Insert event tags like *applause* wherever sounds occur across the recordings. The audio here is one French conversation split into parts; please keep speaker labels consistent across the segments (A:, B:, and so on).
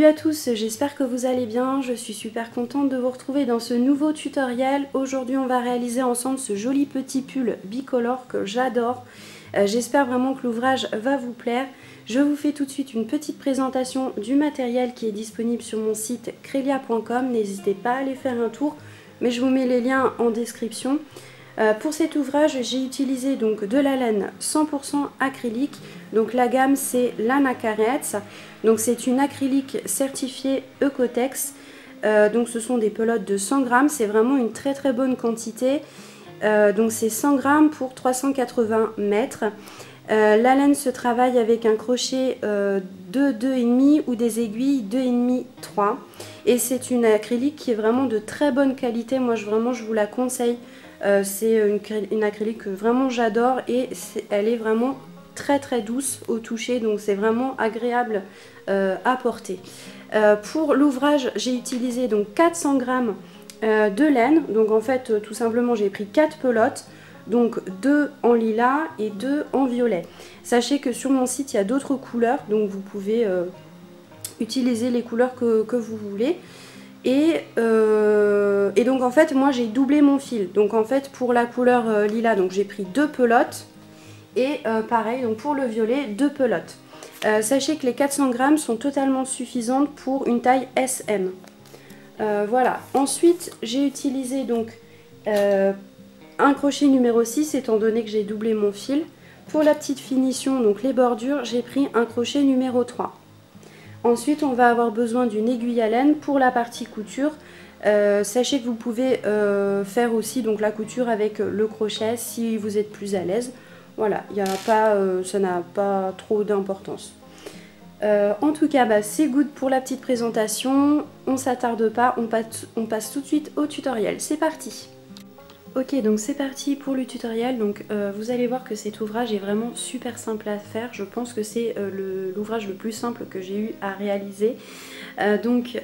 A: Salut à tous, j'espère que vous allez bien. Je suis super contente de vous retrouver dans ce nouveau tutoriel. Aujourd'hui, on va réaliser ensemble ce joli petit pull bicolore que j'adore. Euh, j'espère vraiment que l'ouvrage va vous plaire. Je vous fais tout de suite une petite présentation du matériel qui est disponible sur mon site crelia.com. N'hésitez pas à aller faire un tour, mais je vous mets les liens en description. Euh, pour cet ouvrage, j'ai utilisé donc de la laine 100% acrylique. Donc la gamme c'est Lana Donc c'est une acrylique certifiée Ecotex. Euh, donc ce sont des pelotes de 100 grammes. C'est vraiment une très bonne quantité. Euh, donc c'est 100 grammes pour 380 mètres. la laine se travaille avec un crochet de 2,5 ou des aiguilles 2,5 3 et c'est une acrylique qui est vraiment de très bonne qualité moi vraiment je vous la conseille euh, c'est une, acrylique que vraiment j'adore et elle est vraiment très très douce au toucher donc c'est vraiment agréable euh, à porter. Euh, pour l'ouvrage j'ai utilisé donc 400 grammes de laine donc en fait tout simplement j'ai pris 4 pelotes donc 2 en lilas et 2 en violet. Sachez que sur mon site il y a d'autres couleurs donc vous pouvez utiliser les couleurs que vous voulez. Euh, et, donc en fait moi j'ai doublé mon fil. Donc en fait pour la couleur euh, lilas donc j'ai pris deux pelotes. Et euh, pareil donc pour le violet deux pelotes. sachez que les 400 grammes sont totalement suffisantes pour une taille SM. voilà. Ensuite j'ai utilisé donc un crochet numéro 6 étant donné que j'ai doublé mon fil. Pour la petite finition donc les bordures j'ai pris un crochet numéro 3. Ensuite, on va avoir besoin d'une aiguille à laine pour la partie couture. Euh, sachez que vous pouvez euh, faire aussi donc, la couture avec le crochet si vous êtes plus à l'aise. Voilà, y pas, euh, ça n'a pas trop d'importance. en tout cas, bah, c'est good pour la petite présentation. On s'attarde pas, on passe tout de suite au tutoriel. C'est parti Ok donc c'est parti pour le tutoriel, donc euh, vous allez voir que cet ouvrage est vraiment super simple à faire, je pense que c'est euh, l'ouvrage le, plus simple que j'ai eu à réaliser, euh, donc,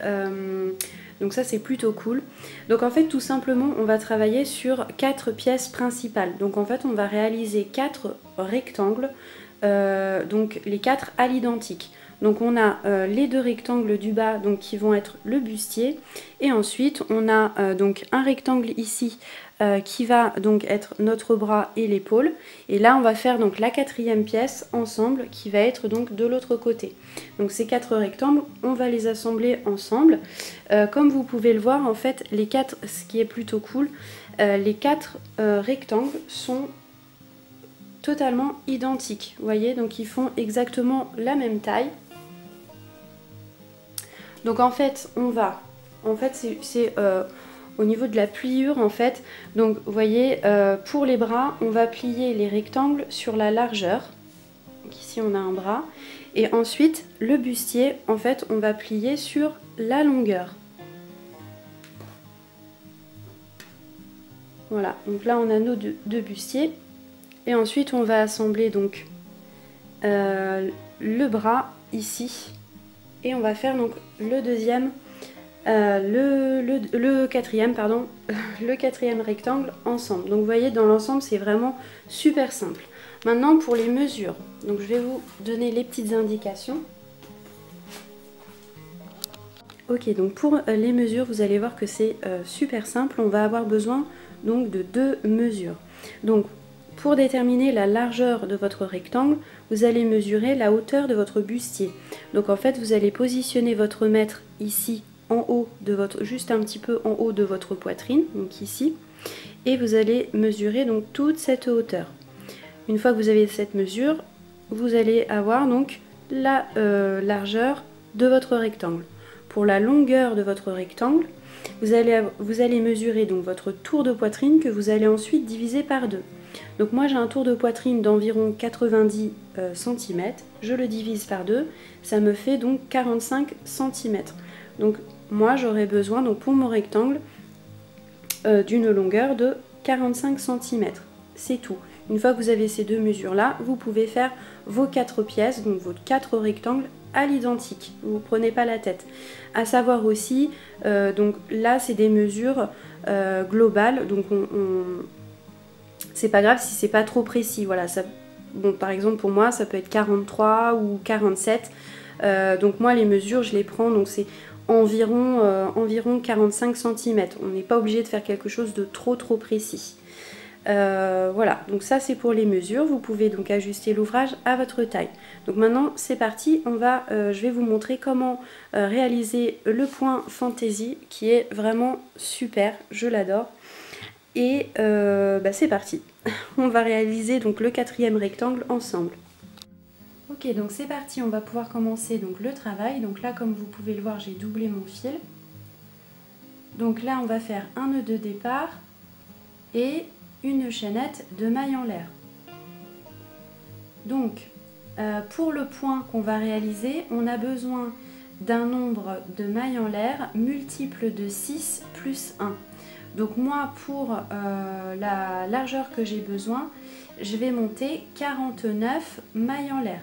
A: donc ça c'est plutôt cool. Donc en fait tout simplement on va travailler sur quatre pièces principales, donc en fait on va réaliser quatre rectangles, donc les quatre à l'identique. Donc on a les deux rectangles du bas donc, qui vont être le bustier. Et ensuite on a donc un rectangle ici euh, qui va donc être notre bras et l'épaule. Et là, on va faire donc la quatrième pièce ensemble qui va être donc de l'autre côté. Donc ces quatre rectangles, on va les assembler ensemble. Euh, comme vous pouvez le voir, en fait, les quatre, ce qui est plutôt cool, euh, les quatre rectangles sont totalement identiques. Vous voyez, donc ils font exactement la même taille. Donc en fait, on va, en fait, c'est au niveau de la pliure en fait. Donc vous voyez, euh, pour les bras, on va plier les rectangles sur la largeur. ici on a un bras. Et ensuite, le bustier, en fait, on va plier sur la longueur. Voilà, donc là on a nos deux, bustiers. Et ensuite on va assembler donc euh, le bras ici. Et on va faire donc le deuxième euh, *laughs* le, quatrième, rectangle ensemble. Donc vous voyez, dans l'ensemble, c'est vraiment super simple. Maintenant, pour les mesures, donc je vais vous donner les petites indications. Ok, donc pour euh, les mesures, vous allez voir que c'est euh, super simple. On va avoir besoin donc de deux mesures. Donc pour déterminer la largeur de votre rectangle, vous allez mesurer la hauteur de votre bustier. Donc en fait, vous allez positionner votre mètre ici en haut de votre, juste un petit peu en haut de votre poitrine, donc ici, et vous allez mesurer donc toute cette hauteur. Une fois que vous avez cette mesure, vous allez avoir donc la euh, largeur de votre rectangle. Pour la longueur de votre rectangle, vous allez, vous allez mesurer donc votre tour de poitrine que vous allez ensuite diviser par deux. Donc moi j'ai un tour de poitrine d'environ 90 euh, cm, je le divise par deux, ça me fait donc 45 cm. Donc moi j'aurais besoin donc pour mon rectangle euh, d'une longueur de 45 cm. C'est tout. Une fois que vous avez ces deux mesures là, vous pouvez faire vos quatre pièces, donc vos quatre rectangles à l'identique. Vous ne prenez pas la tête. À savoir aussi, euh, donc là c'est des mesures euh, globales, donc on, c'est pas grave si c'est pas trop précis. Voilà, bon, par exemple pour moi ça peut être 43 ou 47. donc moi les mesures je les prends, donc c'est environ, environ 45 cm. On n'est pas obligé de faire quelque chose de trop trop précis. Euh, voilà, donc ça c'est pour les mesures. Vous pouvez donc ajuster l'ouvrage à votre taille. Donc maintenant c'est parti, on va, euh, je vais vous montrer comment euh, réaliser le point fantaisie qui est vraiment super, je l'adore. Et bah, c'est parti, *laughs* on va réaliser donc le quatrième rectangle ensemble. Ok, donc c'est parti, on va pouvoir commencer donc le travail. Donc là, comme vous pouvez le voir, j'ai doublé mon fil. Donc là, on va faire un nœud de départ et une chaînette de mailles en l'air. Donc, euh, pour le point qu'on va réaliser, on a besoin d'un nombre de mailles en l'air multiple de 6 plus 1. Donc moi, pour euh, la largeur que j'ai besoin, je vais monter 49 mailles en l'air.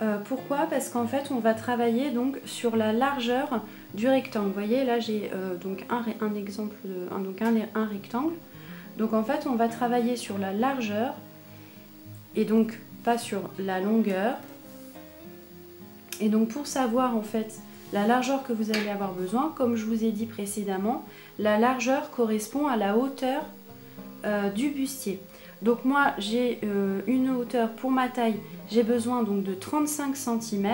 A: Euh, pourquoi? Parce qu'en fait, on va travailler donc sur la largeur du rectangle. Vous voyez, là j'ai donc un, exemple, de, un rectangle. Donc en fait, on va travailler sur la largeur et donc pas sur la longueur. Et donc pour savoir en fait la largeur que vous allez avoir besoin, comme je vous ai dit précédemment, la largeur correspond à la hauteur euh, du bustier. Donc moi j'ai euh, une hauteur pour ma taille, j'ai besoin donc de 35 cm.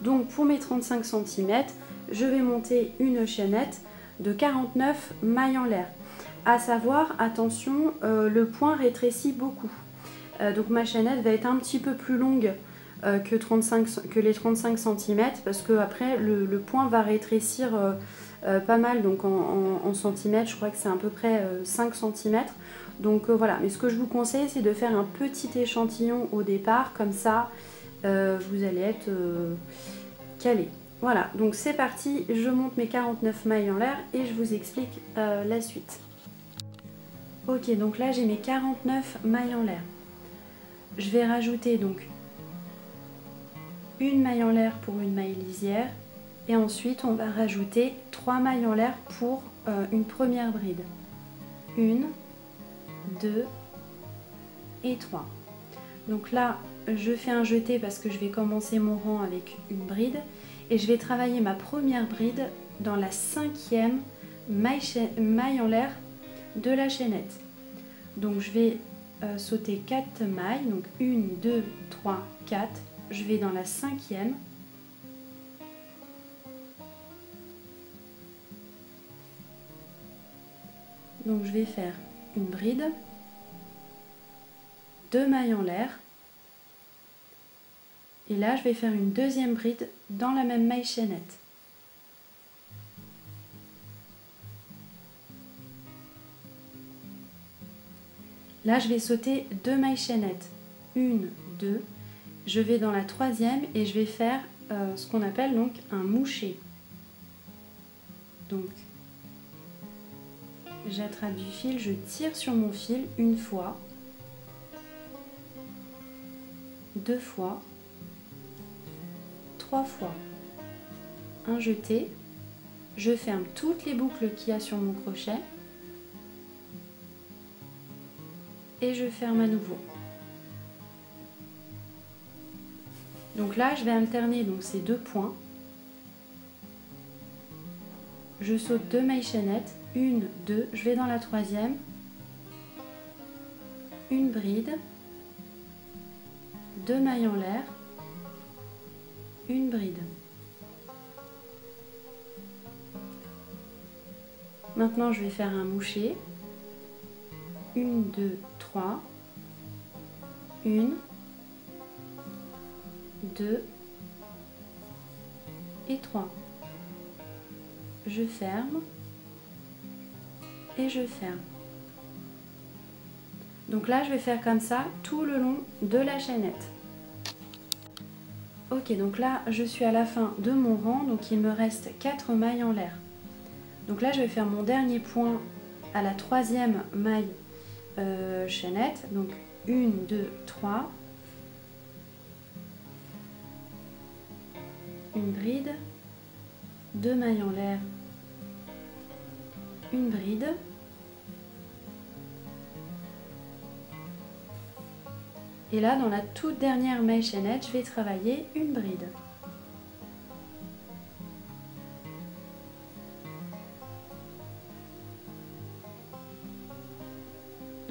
A: Donc pour mes 35 cm, je vais monter une chaînette de 49 mailles en l'air. À savoir, attention, euh, le point rétrécit beaucoup. Euh, donc ma chaînette va être un petit peu plus longue que, 35, que les 35 cm parce que après le, point va rétrécir pas mal donc en, centimètres. Je crois que c'est à peu près 5 cm. Donc voilà, mais ce que je vous conseille c'est de faire un petit échantillon au départ, comme ça vous allez être calé. Voilà, donc c'est parti, je monte mes 49 mailles en l'air et je vous explique la suite. Ok, donc là j'ai mes 49 mailles en l'air. Je vais rajouter donc une maille en l'air pour une maille lisière et ensuite on va rajouter trois mailles en l'air pour euh, une première bride. Une, deux et trois. Donc là, je fais un jeté parce que je vais commencer mon rang avec une bride et je vais travailler ma première bride dans la cinquième maille en l'air de la chaînette. Donc je vais euh, sauter 4 mailles, donc 1, 2, 3, 4. Je vais dans la cinquième. Donc je vais faire une bride, deux mailles en l'air. Et là, je vais faire une deuxième bride dans la même maille chaînette. Là, je vais sauter deux mailles chaînettes. Une, deux. Je vais dans la troisième et je vais faire euh, ce qu'on appelle donc un moucher. Donc, j'attrape du fil, je tire sur mon fil une fois, deux fois, trois fois. Un jeté, je ferme toutes les boucles qu'il y a sur mon crochet et je ferme à nouveau. Donc là, je vais alterner donc ces deux points. Je saute deux mailles chaînettes, une, deux, je vais dans la troisième, une bride, deux mailles en l'air, une bride. Maintenant, je vais faire un moucher. Une, deux, 3, 1, 2 et 3. Je ferme et je ferme. Donc là, je vais faire comme ça tout le long de la chaînette. Ok, donc là, je suis à la fin de mon rang, donc il me reste 4 mailles en l'air. Donc là, je vais faire mon dernier point à la troisième maille euh, chaînettes. Donc 1, 2, 3. Une bride, deux mailles en l'air, une bride. Et là, dans la toute dernière maille chaînette, je vais travailler une bride.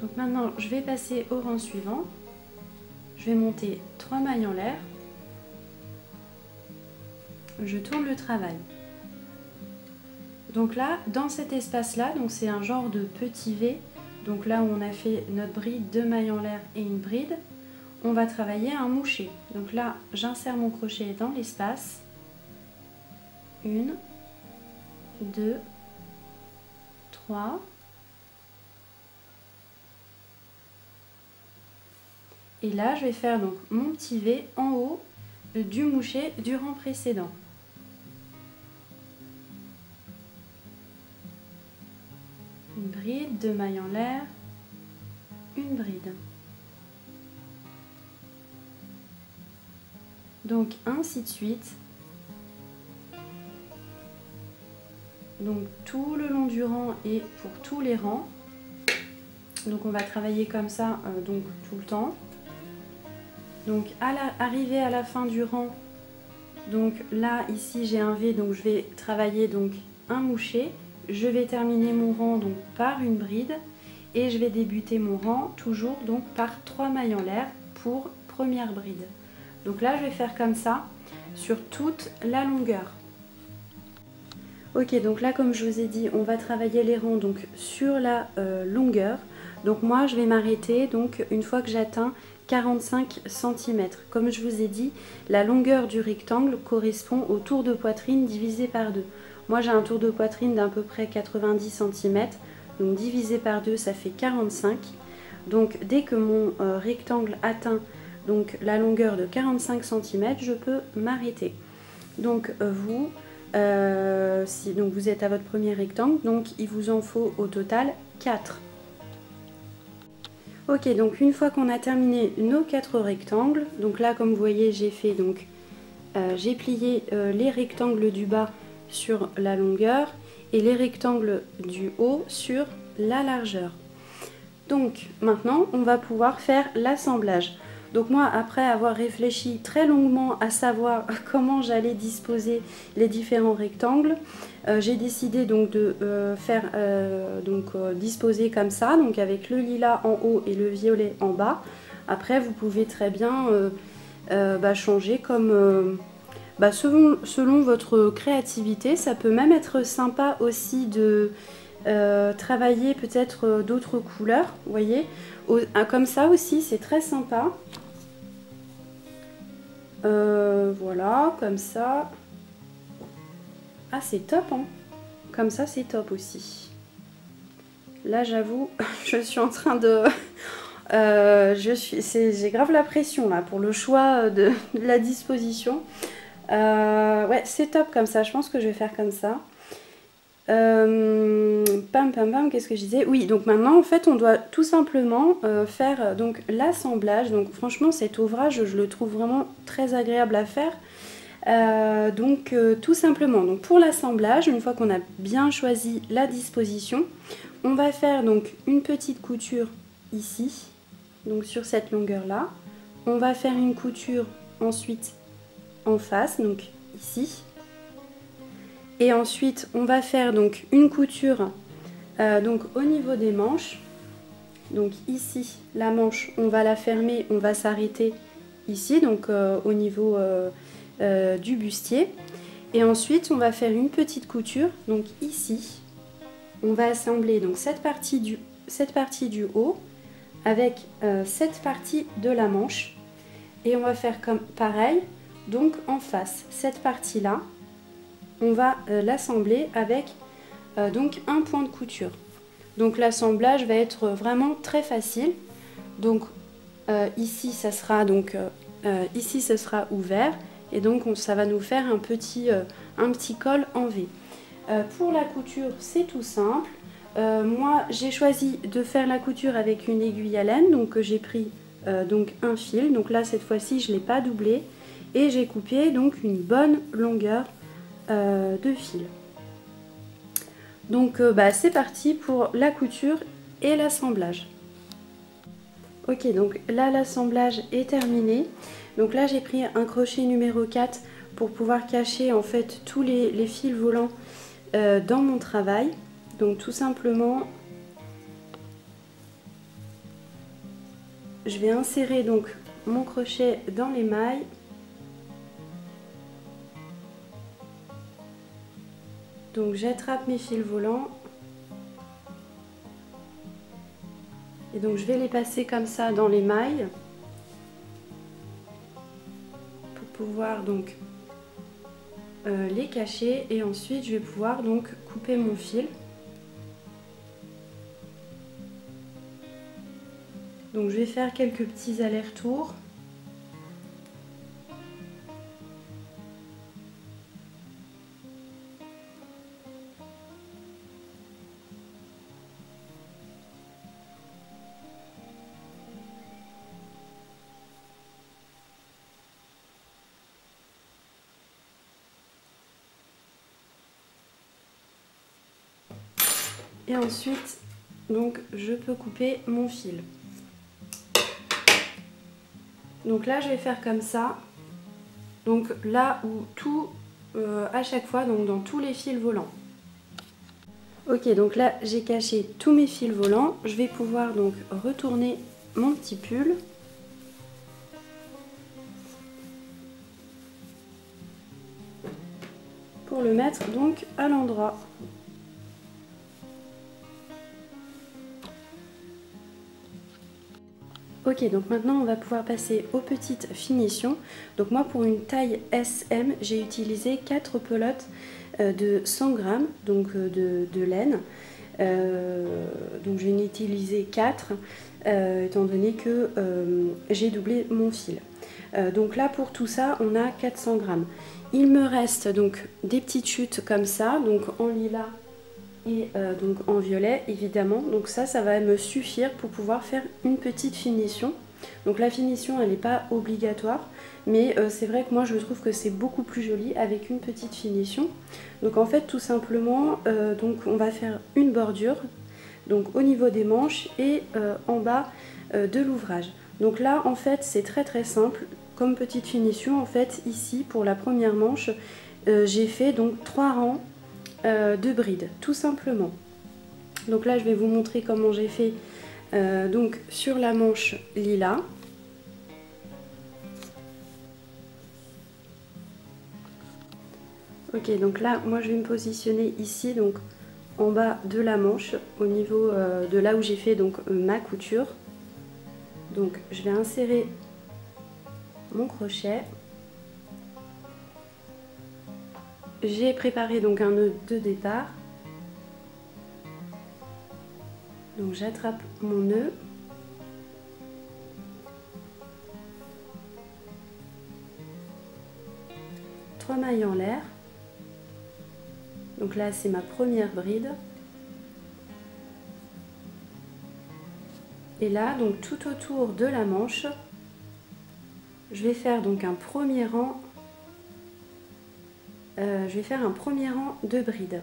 A: Donc maintenant, je vais passer au rang suivant. Je vais monter 3 mailles en l'air. Je tourne le travail. Donc là, dans cet espace-là, donc c'est un genre de petit V. Donc là où on a fait notre bride, deux mailles en l'air et une bride, on va travailler un moucher. Donc là, j'insère mon crochet dans l'espace. Une, deux, trois. Et là, je vais faire donc mon petit V en haut du moucher du rang précédent. Une bride, deux mailles en l'air, une bride. Donc ainsi de suite. Donc tout le long du rang et pour tous les rangs. Donc on va travailler comme ça euh, donc tout le temps. Donc à la, arrivé à la fin du rang, donc là ici j'ai un V, donc je vais travailler donc un moucher. Je vais terminer mon rang donc par une bride et je vais débuter mon rang toujours donc par trois mailles en l'air pour première bride. Donc là je vais faire comme ça sur toute la longueur. Ok donc là comme je vous ai dit on va travailler les rangs donc sur la euh, longueur. Donc moi je vais m'arrêter donc une fois que j'atteins 45 cm. Comme je vous ai dit, la longueur du rectangle correspond au tour de poitrine divisé par 2. Moi j'ai un tour de poitrine d'à peu près 90 cm, donc divisé par 2 ça fait 45. Donc dès que mon euh, rectangle atteint donc la longueur de 45 cm, je peux m'arrêter. Donc euh, vous, euh, si donc vous êtes à votre premier rectangle, donc il vous en faut au total 4. Ok, donc une fois qu'on a terminé nos quatre rectangles, donc là comme vous voyez j'ai fait donc euh, j'ai plié les rectangles du bas sur la longueur et les rectangles du haut sur la largeur. Donc maintenant on va pouvoir faire l'assemblage. Donc moi, après avoir réfléchi très longuement à savoir *laughs* comment j'allais disposer les différents rectangles, euh, j'ai décidé donc de euh, faire euh, donc disposer comme ça, donc avec le lilas en haut et le violet en bas. Après, vous pouvez très bien bah, changer comme bah, selon, selon, votre créativité. Ça peut même être sympa aussi de travailler peut-être d'autres couleurs, vous voyez. Comme ça aussi, c'est très sympa. voilà, comme ça. Ah, c'est top, hein Comme ça, c'est top aussi. Là, j'avoue, *laughs* je suis en train de... *laughs* Euh, j'ai grave la pression là pour le choix *laughs* de, la disposition. Euh, ouais, c'est top comme ça. Je pense que je vais faire comme ça. Euh, pam pam pam, qu'est-ce que je disais Oui, donc maintenant en fait on doit tout simplement faire donc l'assemblage. Donc franchement cet ouvrage je le trouve vraiment très agréable à faire euh, donc euh, tout simplement, donc pour l'assemblage, une fois qu'on a bien choisi la disposition, on va faire donc une petite couture ici, donc sur cette longueur là. On va faire une couture ensuite en face, donc ici. Et ensuite on va faire donc une couture euh, donc au niveau des manches. Donc ici, la manche, on va la fermer, on va s'arrêter ici, donc au niveau euh, du bustier. Et ensuite, on va faire une petite couture. Donc ici, on va assembler donc cette partie du, cette partie du haut avec euh, cette partie de la manche. Et on va faire comme pareil, donc en face, cette partie-là, on va euh, l'assembler avec donc un point de couture. Donc l'assemblage va être vraiment très facile. Donc ici, ça sera donc ici, ce sera ouvert et donc ça va nous faire un petit, euh, un petit col en V. Euh, pour la couture, c'est tout simple. Euh, moi, j'ai choisi de faire la couture avec une aiguille à laine, donc j'ai pris donc un fil. Donc là, cette fois-ci, je l'ai pas doublé et j'ai coupé donc une bonne longueur de fil. Donc bah, c'est parti pour la couture et l'assemblage. Ok, donc là l'assemblage est terminé. Donc là j'ai pris un crochet numéro 4 pour pouvoir cacher en fait tous les, fils volants euh, dans mon travail. Donc tout simplement je vais insérer donc mon crochet dans les mailles. Donc j'attrape mes fils volants. Et donc je vais les passer comme ça dans les mailles. Pour pouvoir donc euh, les cacher. Et ensuite je vais pouvoir donc couper mon fil. Donc je vais faire quelques petits allers-retours. Et ensuite, donc, je peux couper mon fil. Donc là, je vais faire comme ça. Donc là où tout, euh, à chaque fois, donc dans tous les fils volants. Ok, donc là, j'ai caché tous mes fils volants. Je vais pouvoir donc retourner mon petit pull. Pour le mettre donc à l'endroit. Ok, donc maintenant on va pouvoir passer aux petites finitions. Donc moi pour une taille SM, j'ai utilisé 4 pelotes euh, de 100 grammes donc euh, de, laine. Euh, donc je vais en utiliser 4 étant donné que j'ai doublé mon fil. donc là pour tout ça on a 400 grammes. Il me reste donc des petites chutes comme ça, donc en lilas euh, donc en violet évidemment. Donc ça, ça va me suffire pour pouvoir faire une petite finition. Donc la finition, elle n'est pas obligatoire, mais euh, c'est vrai que moi je trouve que c'est beaucoup plus joli avec une petite finition. Donc en fait, tout simplement, euh, donc on va faire une bordure, donc au niveau des manches et en bas de l'ouvrage. Donc là, en fait, c'est très très simple. Comme petite finition, en fait, ici, pour la première manche, j'ai fait donc trois rangs euh, de brides, tout simplement. Donc là, je vais vous montrer comment j'ai fait euh, donc sur la manche lilas. Ok, donc là, moi je vais me positionner ici, donc en bas de la manche, au niveau euh, de là où j'ai fait donc ma couture. Donc je vais insérer mon crochet. J'ai préparé donc un nœud de départ. Donc j'attrape mon nœud. Trois mailles en l'air. Donc là c'est ma première bride. Et là, donc tout autour de la manche, je vais faire donc un premier rang euh, je vais faire un premier rang de brides.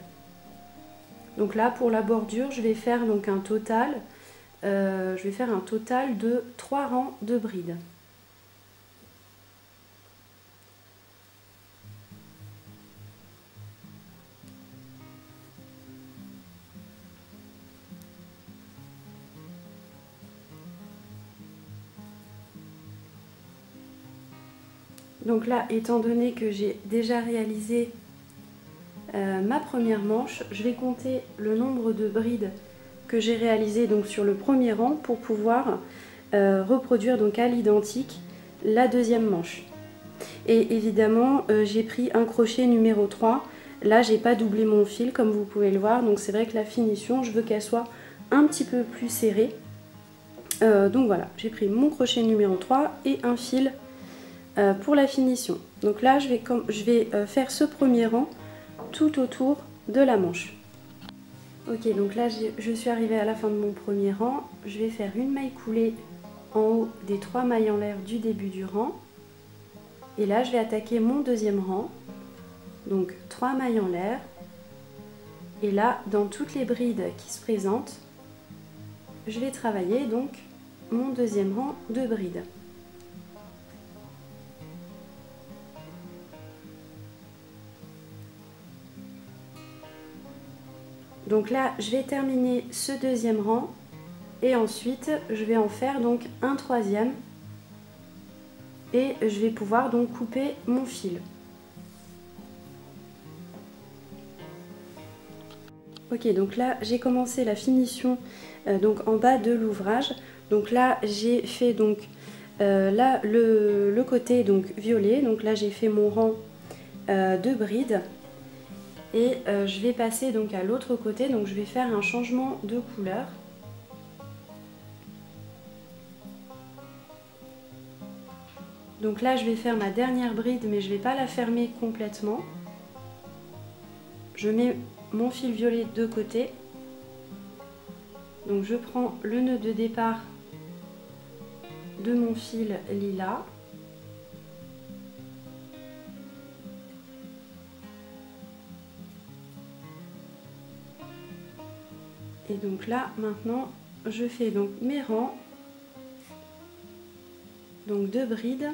A: Donc là, pour la bordure, je vais faire donc un total, euh, je vais faire un total de 3 rangs de brides. Donc là, étant donné que j'ai déjà réalisé euh, ma première manche, je vais compter le nombre de brides que j'ai réalisé donc sur le premier rang pour pouvoir euh, reproduire à l'identique la deuxième manche. Et évidemment, euh, j'ai pris un crochet numéro 3. Là, j'ai pas doublé mon fil comme vous pouvez le voir. Donc c'est vrai que la finition, je veux qu'elle soit un petit peu plus serrée. donc voilà, j'ai pris mon crochet numéro 3 et un fil euh, pour la finition. Donc là, je vais, euh, faire ce premier rang tout autour de la manche. Ok, donc là, je suis arrivée à la fin de mon premier rang. Je vais faire une maille coulée en haut des trois mailles en l'air du début du rang. Et là, je vais attaquer mon deuxième rang. Donc, trois mailles en l'air. Et là, dans toutes les brides qui se présentent, je vais travailler donc mon deuxième rang de brides. Donc là, je vais terminer ce deuxième rang Et ensuite, je vais en faire donc un troisième. Et je vais pouvoir donc couper mon fil. Ok, donc là, j'ai commencé la finition euh, donc en bas de l'ouvrage. Donc là, j'ai fait donc euh, là le, côté donc violet. Donc là, j'ai fait mon rang euh, de brides. Et je vais passer donc à l'autre côté. Donc je vais faire un changement de couleur. Donc là, je vais faire ma dernière bride, mais je ne vais pas la fermer complètement. Je mets mon fil violet de côté. Donc je prends le nœud de départ de mon fil lilas. Et donc là, maintenant, je fais donc mes rangs, donc deux brides.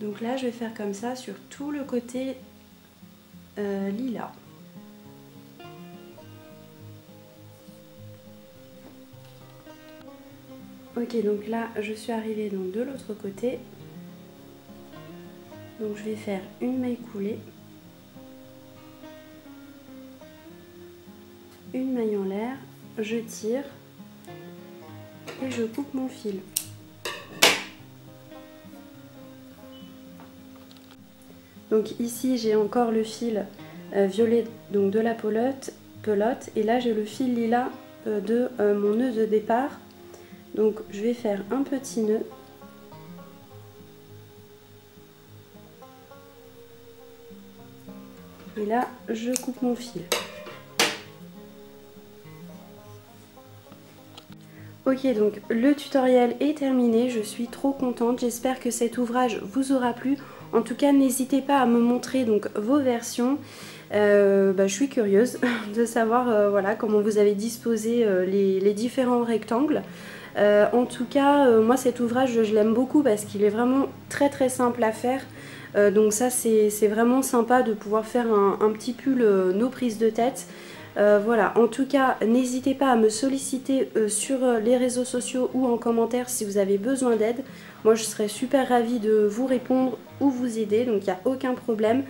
A: Donc là, je vais faire comme ça sur tout le côté euh, lilas. Ok, donc là, je suis arrivée donc de l'autre côté. Donc je vais faire une maille coulée. Une maille en l'air, je tire et je coupe mon fil. Donc ici j'ai encore le fil euh, violet donc de la pelote, pelote et là j'ai le fil lilas euh, de euh, mon nœud de départ. Donc je vais faire un petit nœud. Et là je coupe mon fil. Ok donc le tutoriel est terminé, je suis trop contente, j'espère que cet ouvrage vous aura plu. En tout cas, n'hésitez pas à me montrer donc vos versions. Euh, bah, je suis curieuse *laughs* de savoir euh, voilà, comment vous avez disposé euh, les, différents rectangles. en tout cas, moi cet ouvrage, je, l'aime beaucoup parce qu'il est vraiment très très simple à faire. donc ça, c'est vraiment sympa de pouvoir faire un, petit pull nos prises de tête. Voilà, en tout cas, n'hésitez pas à me solliciter sur les réseaux sociaux ou en commentaire si vous avez besoin d'aide. Moi, je serais super ravie de vous répondre ou vous aider, donc il n'y a aucun problème.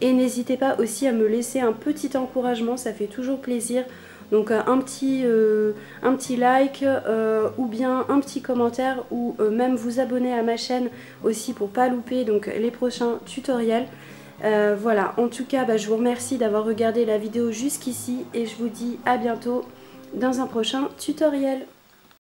A: Et n'hésitez pas aussi à me laisser un petit encouragement, ça fait toujours plaisir. Donc euh, un, petit, euh, un petit like euh, ou bien un petit commentaire ou même vous abonner à ma chaîne aussi pour pas louper donc, les prochains tutoriels. Voilà, en tout cas, bah, je vous remercie d'avoir regardé la vidéo jusqu'ici et je vous dis à bientôt dans un prochain tutoriel.